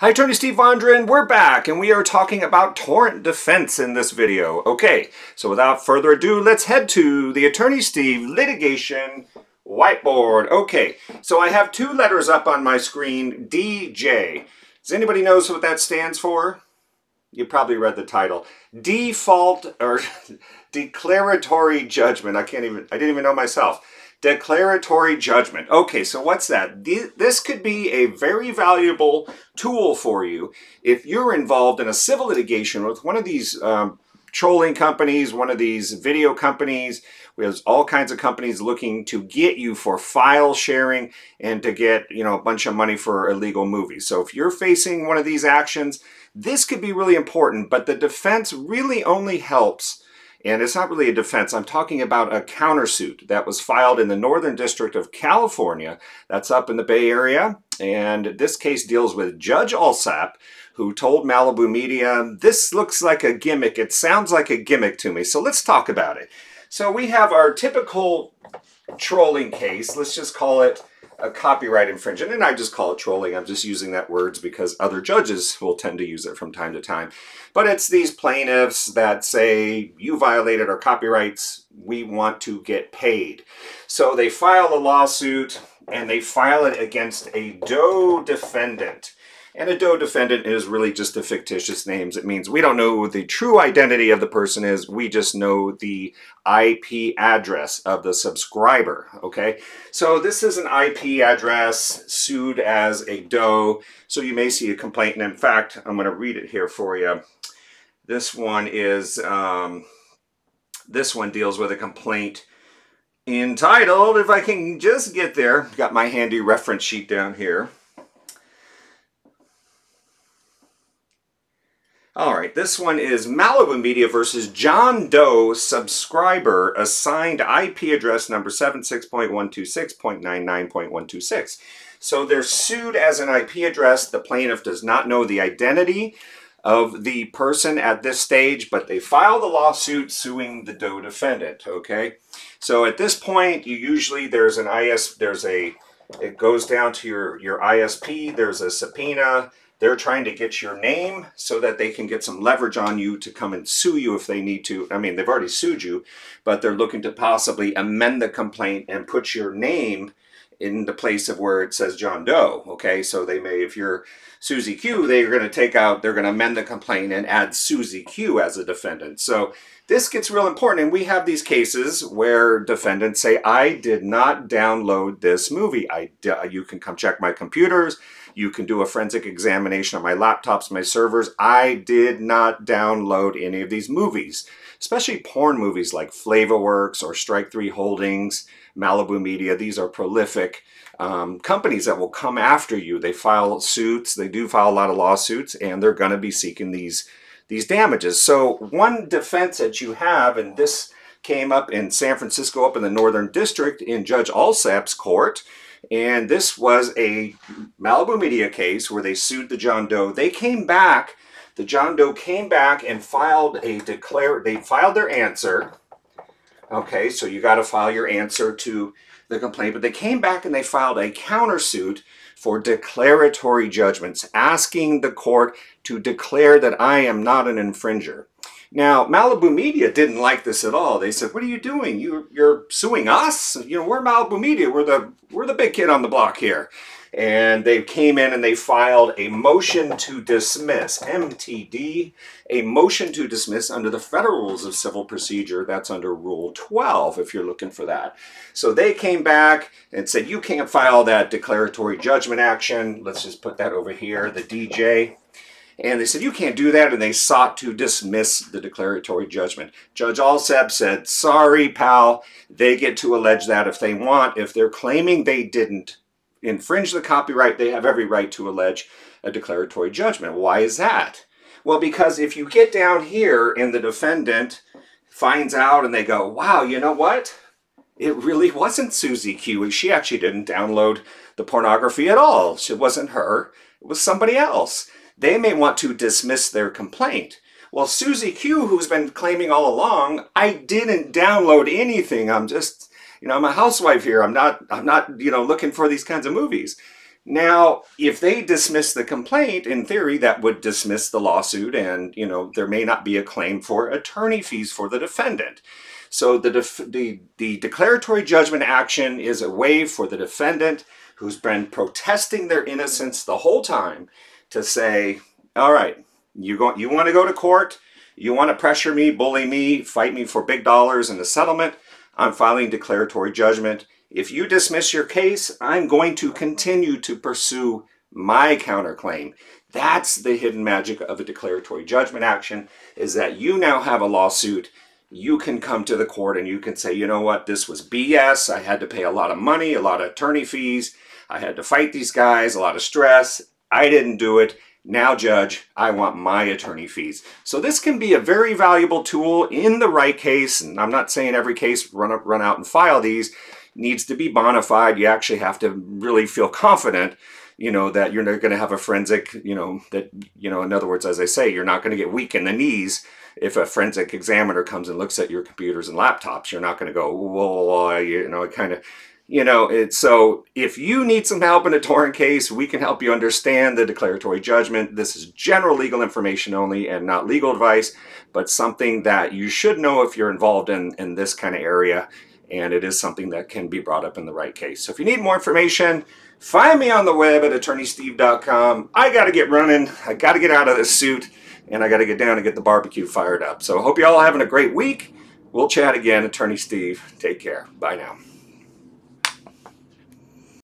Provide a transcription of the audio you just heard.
Hi, Attorney Steve Vondran. We're back, and we are talking about torrent defense in this video. Okay, so without further ado, let's head to the Attorney Steve litigation whiteboard. Okay, so I have two letters up on my screen, DJ. Does anybody knows what that stands for? You probably read the title. Default or declaratory judgment. I can't even, I didn't even know myself. Declaratory judgment. Okay, so what's that? This could be a very valuable tool for you if you're involved in a civil litigation with one of these um, trolling companies, one of these video companies. There's all kinds of companies looking to get you for file sharing and to get, you know, a bunch of money for illegal movies. So if you're facing one of these actions, this could be really important, but the defense really only helps and it's not really a defense. I'm talking about a countersuit that was filed in the Northern District of California. That's up in the Bay Area. And this case deals with Judge Alsup, who told Malibu Media, this looks like a gimmick. It sounds like a gimmick to me. So let's talk about it. So we have our typical trolling case. Let's just call it a copyright infringement. And I just call it trolling. I'm just using that words because other judges will tend to use it from time to time. But it's these plaintiffs that say, you violated our copyrights. We want to get paid. So they file a lawsuit and they file it against a Doe defendant. And a Doe defendant is really just a fictitious name. It means we don't know the true identity of the person is. We just know the IP address of the subscriber, okay? So this is an IP address sued as a Doe. So you may see a complaint. And in fact, I'm going to read it here for you. This one is, um, this one deals with a complaint entitled, if I can just get there, got my handy reference sheet down here. All right, this one is Malibu Media versus John Doe subscriber assigned IP address number 76.126.99.126. So they're sued as an IP address. The plaintiff does not know the identity of the person at this stage, but they file the lawsuit suing the Doe defendant, okay? So at this point, you usually, there's an IS, there's a, it goes down to your, your ISP, there's a subpoena, they're trying to get your name so that they can get some leverage on you to come and sue you if they need to. I mean, they've already sued you, but they're looking to possibly amend the complaint and put your name in the place of where it says John Doe. Okay, so they may, if you're Susie Q, they're going to take out, they're going to amend the complaint and add Susie Q as a defendant. So this gets real important. And we have these cases where defendants say, I did not download this movie. I, you can come check my computers. You can do a forensic examination of my laptops, my servers. I did not download any of these movies, especially porn movies like FlavaWorks or Strike 3 Holdings, Malibu Media. These are prolific um, companies that will come after you. They file suits. They do file a lot of lawsuits, and they're going to be seeking these, these damages. So one defense that you have, and this came up in San Francisco up in the Northern District in Judge Alsup's court, and this was a Malibu Media case where they sued the John Doe. They came back, the John Doe came back and filed a declare, they filed their answer. Okay, so you got to file your answer to the complaint, but they came back and they filed a countersuit for declaratory judgments, asking the court to declare that I am not an infringer. Now, Malibu Media didn't like this at all. They said, "What are you doing? You, you're suing us? You know, we're Malibu Media. We're the we're the big kid on the block here." And they came in and they filed a motion to dismiss, MTD, a motion to dismiss under the Federal Rules of Civil Procedure. That's under Rule 12, if you're looking for that. So they came back and said, you can't file that declaratory judgment action. Let's just put that over here, the DJ. And they said, you can't do that, and they sought to dismiss the declaratory judgment. Judge Alsup said, sorry, pal, they get to allege that if they want. If they're claiming they didn't infringe the copyright, they have every right to allege a declaratory judgment. Why is that? Well, because if you get down here and the defendant finds out and they go, wow, you know what? It really wasn't Susie Q. She actually didn't download the pornography at all. It wasn't her. It was somebody else they may want to dismiss their complaint. Well, Susie Q, who's been claiming all along, I didn't download anything. I'm just, you know, I'm a housewife here. I'm not, I'm not, you know, looking for these kinds of movies. Now, if they dismiss the complaint, in theory, that would dismiss the lawsuit, and you know there may not be a claim for attorney fees for the defendant. So the the the declaratory judgment action is a way for the defendant who's been protesting their innocence the whole time to say, "All right, you go, you want to go to court, you want to pressure me, bully me, fight me for big dollars in the settlement. I'm filing declaratory judgment." If you dismiss your case, I'm going to continue to pursue my counterclaim. That's the hidden magic of a declaratory judgment action is that you now have a lawsuit. You can come to the court and you can say, you know what, this was BS. I had to pay a lot of money, a lot of attorney fees. I had to fight these guys, a lot of stress. I didn't do it. Now, judge, I want my attorney fees. So this can be a very valuable tool in the right case. And I'm not saying every case run up, run out and file these, needs to be bona fide. You actually have to really feel confident, you know, that you're not going to have a forensic, you know, that, you know, in other words, as I say, you're not going to get weak in the knees if a forensic examiner comes and looks at your computers and laptops. You're not going to go, well, you know, it kind of, you know, it's so if you need some help in a torrent case, we can help you understand the declaratory judgment. This is general legal information only and not legal advice, but something that you should know if you're involved in, in this kind of area and it is something that can be brought up in the right case. So if you need more information, find me on the web at attorneysteve.com. I got to get running. I got to get out of this suit, and I got to get down and get the barbecue fired up. So I hope you all having a great week. We'll chat again. Attorney Steve, take care. Bye now.